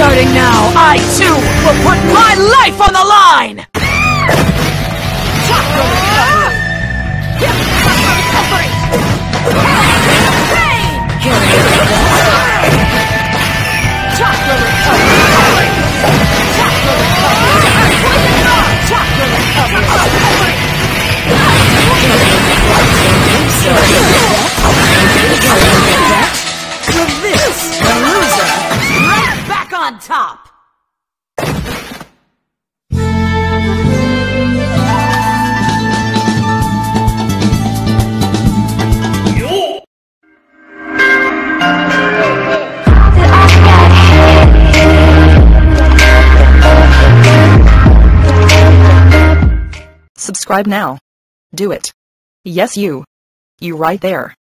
Starting now, I too will put my life on the line! On top! Subscribe now. Do it. Yes, you. You right there.